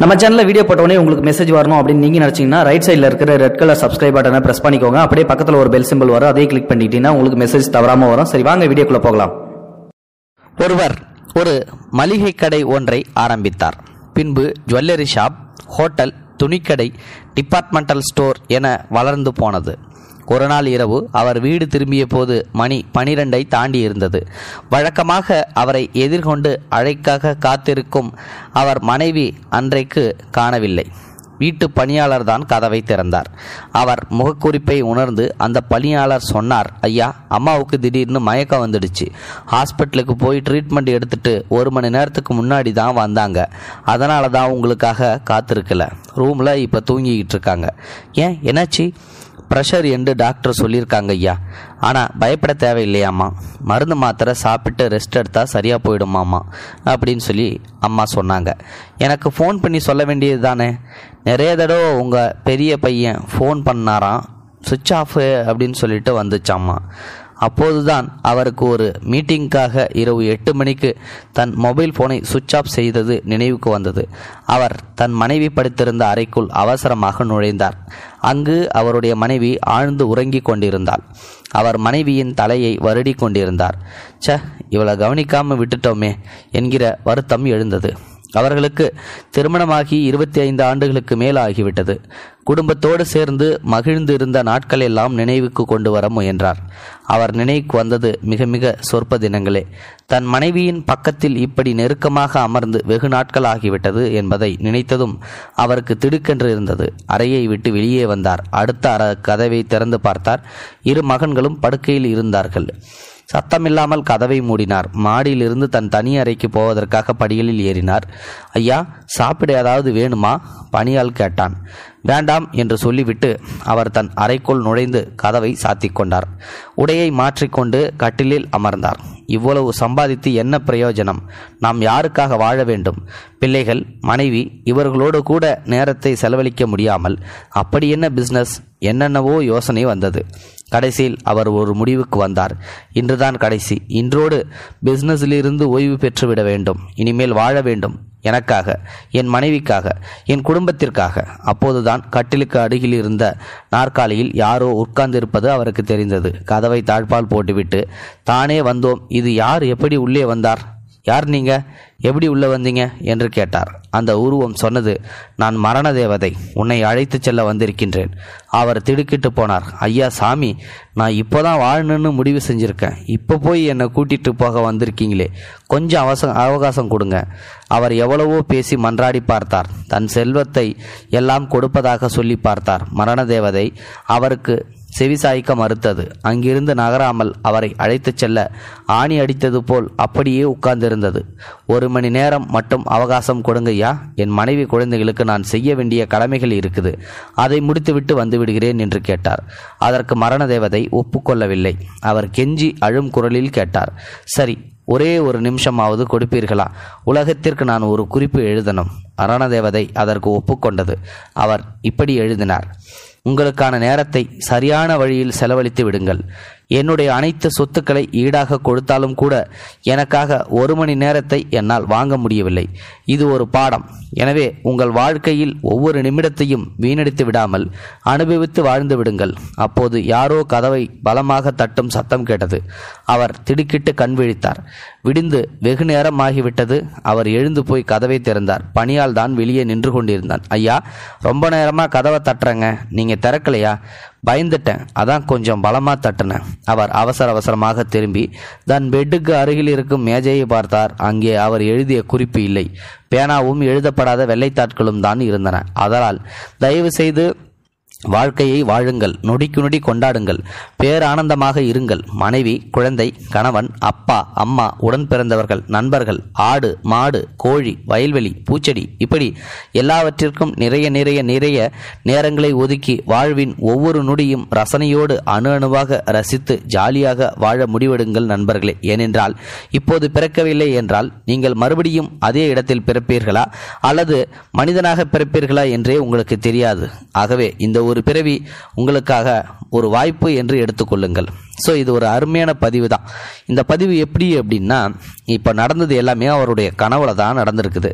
நம்ம சேனலில் வீடியோ போட்டோடனே உங்களுக்கு மெசேஜ் வரணும் அப்படின்னு நீங்கள் நினச்சிங்கன்னா ரைட் சைடில் இருக்கிற ரெட் கலர் சப்ஸ்கிரைப் பட்டனை ப்ரெஸ் பண்ணிக்கோங்க. அப்படியே பக்கத்தில் ஒரு பெல் சிம்பிள் வரும். அதே கிளிக் பண்ணிட்டீங்கன்னா உங்களுக்கு மெசேஜ் தவறாமல் வரும். சரி வாங்க வீடியோக்குள்ளே போகலாம். ஒருவர் ஒரு மளிகை கடை ஒன்றை ஆரம்பித்தார். பின்பு ஜுவல்லரி ஷாப் ஹோட்டல் துணிக்கடை டிபார்ட்மெண்டல் ஸ்டோர் என வளர்ந்து போனது. ஒரு நாள் இரவு அவர் வீடு திரும்பிய போது மணி பனிரெண்டை தாண்டி இருந்தது. வழக்கமாக அவரை எதிர்கொண்டு அழைக்காக காத்திருக்கும் அவர் மனைவி அன்றைக்கு காணவில்லை. வீட்டு பணியாளர் தான் கதவை திறந்தார். அவர் முகக்குறிப்பை உணர்ந்து அந்த பணியாளர் சொன்னார் ஐயா அம்மாவுக்கு திடீர்னு மயக்கம் வந்துடுச்சு. ஹாஸ்பிட்டலுக்கு போய் ட்ரீட்மெண்ட் எடுத்துட்டு ஒரு மணி நேரத்துக்கு முன்னாடி தான் வந்தாங்க. அதனால தான் உங்களுக்காக காத்திருக்கல. ரூமில் இப்போ தூங்கிக்கிட்டு இருக்காங்க. ஏன்? என்னாச்சு? ப்ரெஷர் என்று டாக்டர் சொல்லியிருக்காங்க ஐயா. ஆனால் பயப்பட தேவையில்லையாம்மா. மருந்து மாத்திரை சாப்பிட்டு ரெஸ்ட் எடுத்தால் சரியாக போயிடுமாம்மா அப்படின்னு சொல்லி அம்மா சொன்னாங்க. எனக்கு ஃபோன் பண்ணி சொல்ல வேண்டியது தானே. நிறைய தடவை உங்கள் பெரிய பையன் ஃபோன் பண்ணாராம் சுவிட்ச் ஆஃப் அப்படின்னு சொல்லிட்டு வந்துச்சாம்மா. அப்போதுதான் அவருக்கு ஒரு மீட்டிங்காக இரவு எட்டு மணிக்கு தன் மொபைல் போனை சுவிட்ச் ஆஃப் செய்தது நினைவுக்கு வந்தது. அவர் தன் மனைவி படுத்திருந்த அறைக்குள் அவசரமாக நுழைந்தார். அங்கு அவருடைய மனைவி ஆழ்ந்து உறங்கிக் கொண்டிருந்தாள். அவர் மனைவியின் தலையை வருடி கொண்டிருந்தார். ச்ச இவளை கவனிக்காமல் விட்டுட்டோமே என்கிற வருத்தம் எழுந்தது. அவர்களுக்கு திருமணமாகி இருபத்தி ஐந்து ஆண்டுகளுக்கு மேல் ஆகிவிட்டது குடும்பத்தோடு சேர்ந்து மகிழ்ந்து இருந்த நாட்கள் எல்லாம் நினைவுக்கு கொண்டு வர முயன்றார். அவர் நினைவுக்கு வந்தது மிக மிக சொற்ப தினங்களே. தன் மனைவியின் பக்கத்தில் இப்படி நெருக்கமாக அமர்ந்து வெகு நாட்கள் ஆகிவிட்டது என்பதை நினைத்ததும் அவருக்கு திடுக்கென்று இருந்தது. அறையை விட்டு வெளியே வந்தார். அடுத்த அற கதவை திறந்து பார்த்தார். இரு மகன்களும் படுக்கையில் இருந்தார்கள். சத்தமில்லாமல் கதவை மூடினார். மாடியிலிருந்து தன் தனி அறைக்கு போவதற்காக படிகளில் ஏறினார். ஐயா சாப்பிட ஏதாவது வேணுமா? பணியால் கேட்டான். வேண்டாம் என்று சொல்லிவிட்டு அவர் தன் அறைக்குள் நுழைந்து கதவை சாத்திக் கொண்டார். உடையை மாற்றிக்கொண்டு கட்டிலில் அமர்ந்தார். இவ்வளவு சம்பாதித்து என்ன பிரயோஜனம்? நாம் யாருக்காக வாழ வேண்டும்? பிள்ளைகள் மனைவி இவர்களோடு கூட நேரத்தை செலவழிக்க முடியாமல் அப்படி என்ன பிஸ்னஸ் என்னென்னவோ யோசனை வந்தது. கடைசியில் அவர் ஒரு முடிவுக்கு வந்தார். இன்றுதான் கடைசி. இன்றோடு பிசினஸிலிருந்து ஓய்வு பெற்றுவிட வேண்டும். இனிமேல் வாழ வேண்டும். எனக்காக என் மனைவிக்காக என் குடும்பத்திற்காக. அப்போதுதான் கட்டிலுக்கு அருகில் இருந்த நாற்காலியில் யாரோ உட்கார்ந்திருப்பது அவருக்கு தெரிந்தது. கதவை தாழ்பால் போட்டுவிட்டு தானே வந்தோம். இது யார்? எப்படி உள்ளே வந்தார்? யார் நீங்க? எப்படி உள்ள வந்தீங்க? என்று கேட்டார். அந்த உருவம் சொன்னது நான் மரண தேவதை உன்னை அழைத்து செல்ல வந்திருக்கின்றேன். அவர் திடுக்கிட்டு போனார். ஐயா சாமி நான் இப்போதான் வாழணும்னு முடிவு செஞ்சிருக்கேன். இப்போ போய் என்னை கூட்டிட்டு போக வந்திருக்கீங்களே. கொஞ்சம் அவச அவகாசம் கொடுங்க. அவர் எவ்வளவோ பேசி மன்றாடி பார்த்தார். தன் செல்வத்தை எல்லாம் கொடுப்பதாக சொல்லி பார்த்தார். மரண தேவதை அவருக்கு செவிசாய்க்க மறுத்தது. அங்கிருந்து நகராமல் அவரை அழைத்துச் செல்ல ஆணி அடித்தது போல் அப்படியே உட்கார்ந்திருந்தது. ஒரு மணி நேரம் மட்டும் அவகாசம் கொடுங்கய்யா. என் மனைவி குழந்தைகளுக்கு நான் செய்ய வேண்டிய கடமைகள் இருக்குது. அதை முடித்துவிட்டு வந்து விடுகிறேன் என்று கேட்டார். அதற்கு மரண தேவதை ஒப்புக்கொள்ளவில்லை. அவர் கெஞ்சி அழும் குரலில் கேட்டார். சரி ஒரே ஒரு நிமிஷமாவது கொடுப்பீர்களா? உலகத்திற்கு நான் ஒரு குறிப்பு எழுதணும். அரணதேவதை அதற்கு ஒப்புக்கொண்டது. அவர் இப்படி எழுதினார். உங்களுக்கான நேரத்தை சரியான வழியில் செலவழித்து விடுங்கள். என்னுடைய அனைத்து சொத்துக்களை ஈடாக கொடுத்தாலும் கூட எனக்காக ஒரு மணி நேரத்தை என்னால் வாங்க முடியவில்லை. இது ஒரு பாடம். எனவே உங்கள் வாழ்க்கையில் ஒவ்வொரு நிமிடத்தையும் வீணடித்து விடாமல் அனுபவித்து வாழ்ந்து விடுங்கள். அப்போது யாரோ கதவை பலமாக தட்டும் சத்தம் கேட்டது. அவர் திடுக்கிட்டு கண் விழித்தார். விடிந்து வெகு நேரம் ஆகிவிட்டது. அவர் எழுந்து போய் கதவை திறந்தார். பணியால் தான் வெளியே நின்று கொண்டிருந்தான். ஐயா ரொம்ப நேரமாக கதவை தட்டுறேங்க. நீங்கள் திறக்கலையா? பயந்துட்டேன். அதான் கொஞ்சம் பலமா தட்டினேன். அவர் அவசர அவசரமாக திரும்பி தன் பெட்டுக்கு அருகில் இருக்கும் மேஜையை பார்த்தார். அங்கே அவர் எழுதிய குறிப்பு இல்லை. பேனாவும் எழுதப்படாத வெள்ளைத்தாட்களும் தான் இருந்தன. அதனால் தயவு செய்து வாழ்க்கையை வாழுங்கள் நொடிக்கு நொடி கொண்டாடுங்கள் பேரானந்தமாக இருங்கள். மனைவி குழந்தை கணவன் அப்பா அம்மா உடன் பிறந்தவர்கள் நண்பர்கள் ஆடு மாடு கோழி வயல்வெளி பூச்செடி இப்படி எல்லாவற்றிற்கும் நிறைய நிறைய நிறைய நேரங்களை ஒதுக்கி வாழ்வின் ஒவ்வொரு நொடியும் ரசனையோடு அணு அணுவாக ரசித்து ஜாலியாக வாழ முடிவெடுங்கள் நண்பர்களே. ஏனென்றால் இப்போது பிறக்கவில்லை என்றால் நீங்கள் மறுபடியும் அதே இடத்தில் பிறப்பீர்களா? அல்லது மனிதனாக பிறப்பீர்களா என்றே உங்களுக்கு தெரியாது. ஆகவே இந்த ஒரு பிறவி உங்களுக்காக ஒரு வாய்ப்பு என்று எடுத்துக்கொள்ளுங்கள். ஸோ இது ஒரு அருமையான பதிவு தான் இந்த பதிவு எப்படி அப்படின்னா இப்போ நடந்தது எல்லாமே அவருடைய கனவுல தான் நடந்திருக்குது.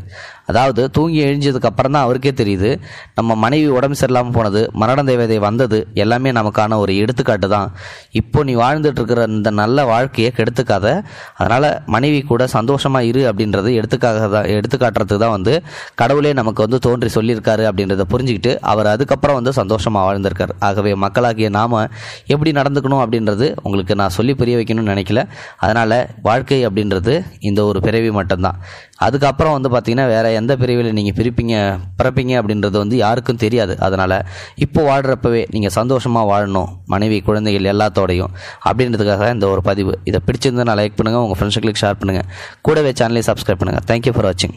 அதாவது தூங்கி எழுஞ்சதுக்கு அப்புறம் தான் அவருக்கே தெரியுது. நம்ம மனைவி உடம்பு சரியில்லாமல் போனது மரண தேவதை வந்தது எல்லாமே நமக்கான ஒரு எடுத்துக்காட்டு தான். இப்போ நீ வாழ்ந்துட்டு இருக்கிற இந்த நல்ல வாழ்க்கையை கெடுத்துக்காத. அதனால் மனைவி கூட சந்தோஷமாக இரு அப்படின்றது எடுத்துக்காக தான் எடுத்துக்காட்டுறதுக்கு தான் வந்து கடவுளே நமக்கு வந்து தோன்றி சொல்லியிருக்காரு அப்படின்றத புரிஞ்சுக்கிட்டு அவர் அதுக்கப்புறம் வந்து சந்தோஷமாக வாழ்ந்திருக்கார். ஆகவே மக்களாகிய நாம் எப்படி நடந்துக்கணும் அப்படின்றது உங்களுக்கு நான் சொல்லி புரிய வைக்கணும்னு நினைக்கல. அதனால் வாழ்க்கை அப்படின்றது இந்த ஒரு பிறவி மட்டும்தான். அதுக்கப்புறம் வந்து பார்த்தீங்கன்னா வேறு எந்த பிரிவில் நீங்கள் பிரிப்பீங்க பிறப்பீங்க அப்படின்றது வந்து யாருக்கும் தெரியாது. அதனால் இப்போ வாழ்கிறப்பவே நீங்கள் சந்தோஷமாக வாழணும். மனைவி குழந்தைகள் எல்லாத்தோடையும் அப்படின்றதுக்காக இந்த ஒரு பதிவு. இதை பிடிச்சிருந்தா லைக் பண்ணுங்கள் உங்கள் ஃப்ரெண்ட்ஸுங்களுக்கு ஷேர் பண்ணுங்கள் கூடவே சேனலையும் சப்ஸ்கிரைப் பண்ணுங்கள் தேங்க்யூ ஃபார் வாட்சிங்